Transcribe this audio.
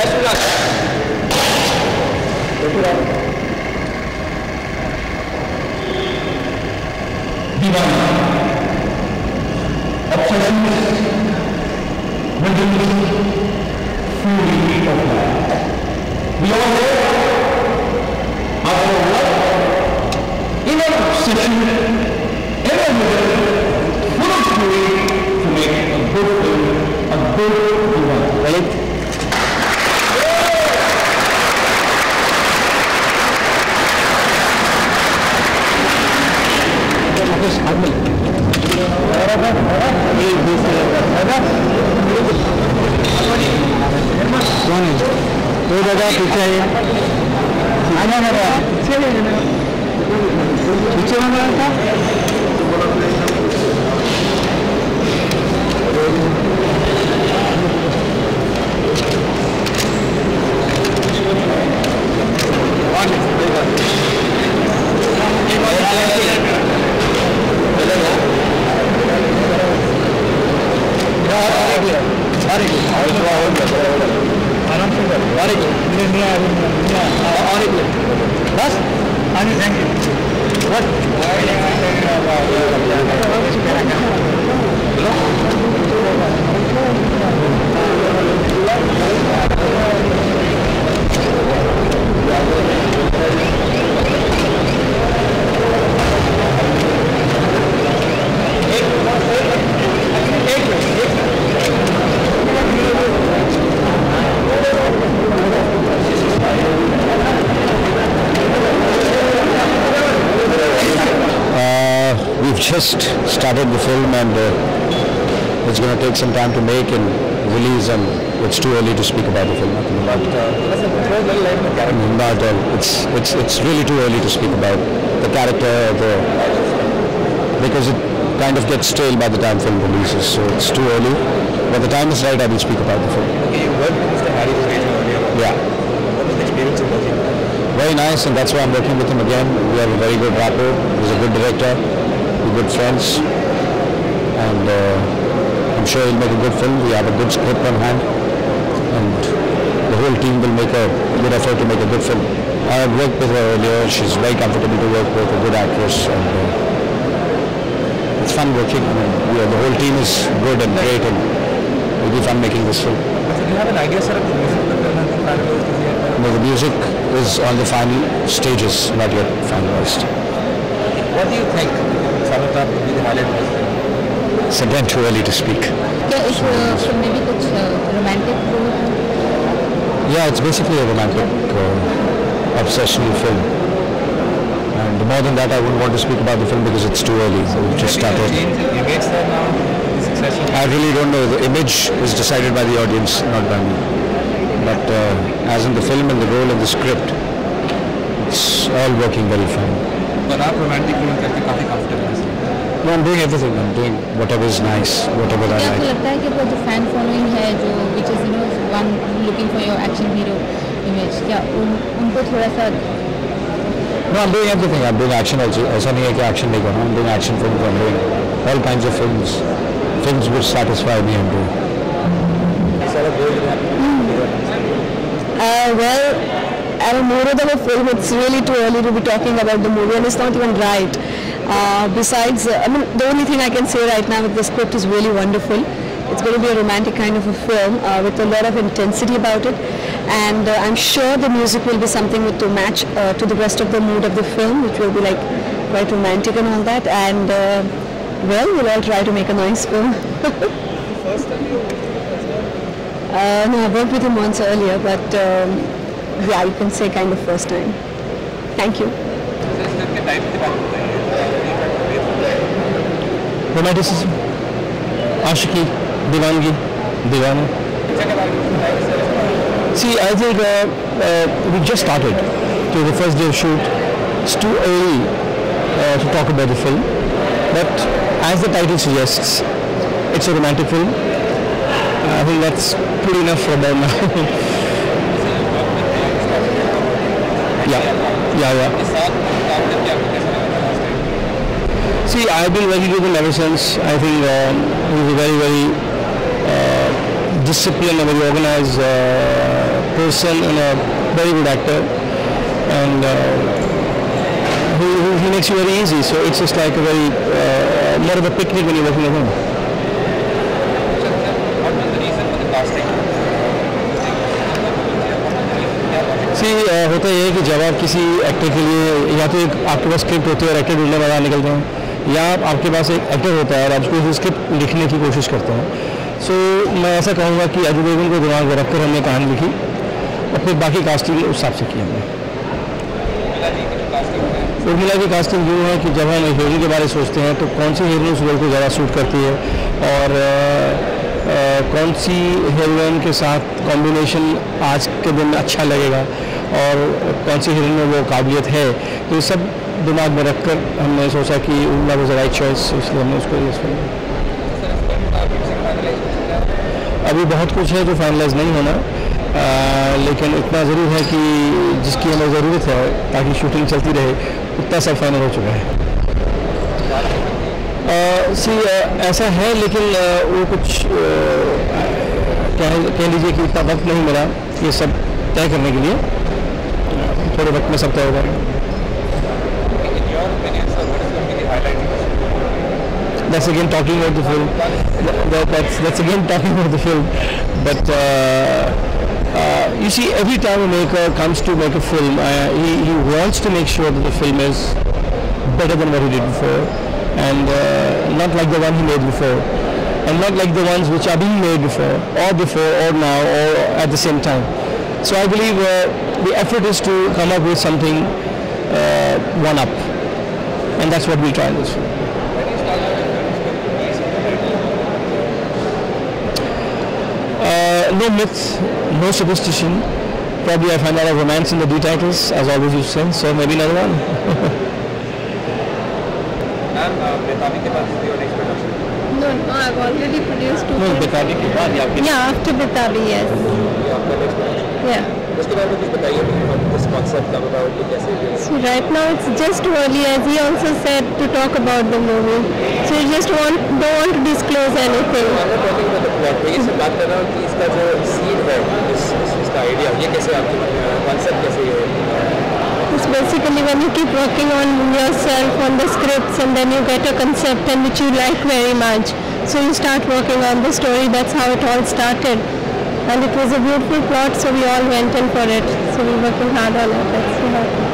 Best of luck. Divine. Obsessiveness, wilderness, fully of life. We all know our life in an obsession, in a full of story to make a good film, a good divine. Right? दो जगह पीछे आइए आना मेरा पीछे वाला था just started the film and uh, it's going to take some time to make and release and it's too early to speak about the film. Not, not at all. It's, it's, it's really too early to speak about the character, the, because it kind of gets stale by the time film releases, so it's too early. When the time is right, I will speak about the film. Okay, you worked with Mr. Harry earlier. Yeah. What was the experience of working? Very nice, and that's why I'm working with him again. We have a very good rapport. He's a good director. We're good friends, and uh, I'm sure he'll make a good film. We have a good script on hand, and the whole team will make a good effort to make a good film. I have worked with her earlier. She's very comfortable to work with, a good actress, and uh, it's fun working. I mean, are, the whole team is good and great, and it'll be fun making this film. Do you have an idea, sir, of the music that the film has been finalized as yet? No, the music is on the final stages, not yet finalized. What do you think, sum it up, would be the highlight of this film? It's again too early to speak. क्या इस film में भी कुछ romantic role Yeah, it's basically a romantic uh, obsessional film. And more than that, I wouldn't want to speak about the film because it's too early. We've just Maybe started. a change in image there now, the successful. I really don't know. The image is decided by the audience, not by me. But uh, as in the film and the role and the script, it's all working very fine. पर आप romantic role करके काफी comfortable हैं No, I'm doing everything. I'm doing whatever is nice, whatever I क्या आपको like. लगता है कि वो जो फैन फॉलोइंग है जो which is you know one looking for your action hero image क्या उन उनको थोड़ा सा No, I'm doing everything. I'm doing action also. ऐसा नहीं है कि action नहीं कर रहा हूँ. I'm doing action films. I'm doing all kinds of films. Films which satisfy me. I'm doing. Sir gold में Uh, well, at a more of a film, it's really too early to be talking about the movie, and it's not even right. Uh, besides, uh, I mean, the only thing I can say right now is the script is really wonderful. It's going to be a romantic kind of a film uh, with a lot of intensity about it, and uh, I'm sure the music will be something to match uh, to the rest of the mood of the film, which will be like quite romantic and all that. And well, we'll all try to make a nice film. No, I worked with him once earlier, but um, yeah, you can say kind of first time. Thank you. Romanticism, Ashiki, Divangi, Divana. See, I think uh, uh, we just started to the first day of shoot. It's too early uh, to talk about the film, but as the title suggests, it's a romantic film. I think that's good enough for them now. yeah, yeah, yeah. See, I've been working with him ever since. I think um, he's a very, very uh, disciplined, a very organized uh, person and a very good actor. And uh, he, he- makes you very easy. So it's just like a very, uh, more of a picnic when you're working the casting? सी होता है कि जब आप किसी actor के लिए या तो एक आपके पास स्क्रिप्ट होती है और एक्टर ढूँढने बाहर निकलते हैं या आप- आपके पास एक एक्टर होता है और आप उसको स्क्रिप्ट लिखने की कोशिश करते हैं। सो so, मैं ऐसा कहूँगा कि अजय देवगन को दिमाग में रखकर हमने कहानी लिखी। और फिर बाकी कास्टिंग उस हिसाब से की हमने। उर्मिला की कास्टिंग यूँ है कि जब हम हीरोइन के बारे में सोचते हैं तो कौन सी हीरोइन उस रोल को ज़्यादा सूट करती है? और अ, कौन सी हीरोइन के साथ कॉम्बिनेशन आज के दिन अच्छा लगेगा? और कौन सी हीरोइन में वो काबिलियत है तो ये सब दिमाग में रखकर हमने सोचा कि उर्मिला वॉज़ राइट चॉइस इसलिए हमने उसको यूज़ किया अभी बहुत कुछ है जो फाइनलाइज नहीं होना अ, लेकिन इतना ज़रूर है कि जिसकी हमें ज़रूरत है ताकि शूटिंग चलती रहे उतना सब फाइनल हो चुका है। सी ऐसा है लेकिन अ, वो कुछ कह कह लीजिए कि इतना वक्त नहीं मिला ये सब तय करने के लिए। थोड़े वक्त में सब तय हो जाएगा In your opinion, sir, what is going to be the highlight? that's again talking about the film. That, that's that's again talking about the film. But uh, uh, you see, every time a maker comes to make a film, uh, he, he wants to make sure that the film is better than what he did before, and uh, not like the one he made before, and not like the ones which are being made before, or before, or now, or at the same time. So I believe uh, the effort is to come up with something uh, one up, and that's what we try in this. Uh, no myths, no superstition. Probably I find a lot of romance in the D titles, as always you say, so maybe another one. no, no, I've already produced two. No, Betali Yeah, after Betali, yes. ये आपका next production. Yeah. उसके बारे में कुछ बताइए this concept कब about ये कैसे ये So right now it's just too early as he also said to talk about the movie. So you just want don't want to disclose anything. I'm not talking about the plot. मैं ये सिर्फ बात कर रहा हूँ कि इसका जो seed है इस इस- इसका idea ये कैसे आपके मन में आया concept कैसे ये It's basically when you keep working on yourself on the scripts and then you get a concept and which you like very much. So you start working on the story. That's how it all started. And it was a beautiful plot, so we all went in for it. So we're working hard on it.